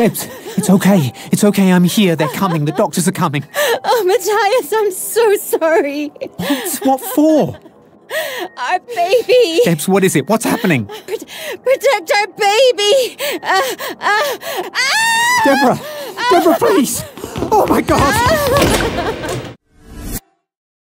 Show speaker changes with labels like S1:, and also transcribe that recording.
S1: Debs, it's okay. It's okay. I'm here. They're coming. The doctors are coming.
S2: Oh, Matthias, I'm so sorry.
S1: What? What for?
S2: Our baby.
S1: Debs, what is it? What's happening?
S2: Protect our baby. Uh, uh, ah!
S1: Deborah! Deborah, please! Oh my god! Ah!